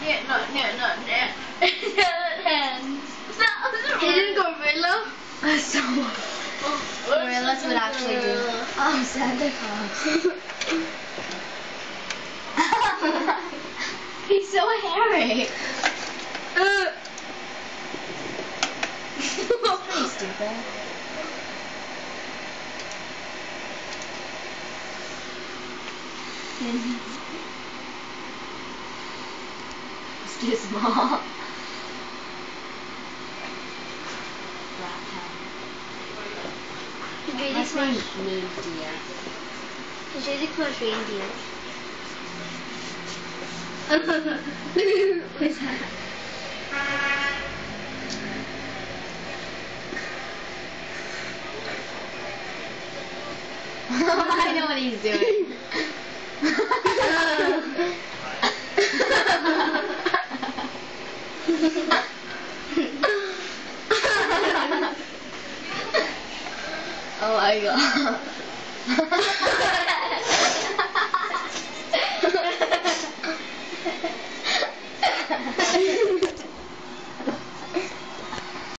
not yet, not yet, not yet, not yet. Isn't gorilla? so gorillas would actually do. Oh, Santa Claus. He's so hairy. Uh, Pretty stupid. It's too small. Rat tail. really Must be close. named deer. It's really close reindeer. What's that? I know what he's doing. oh my god.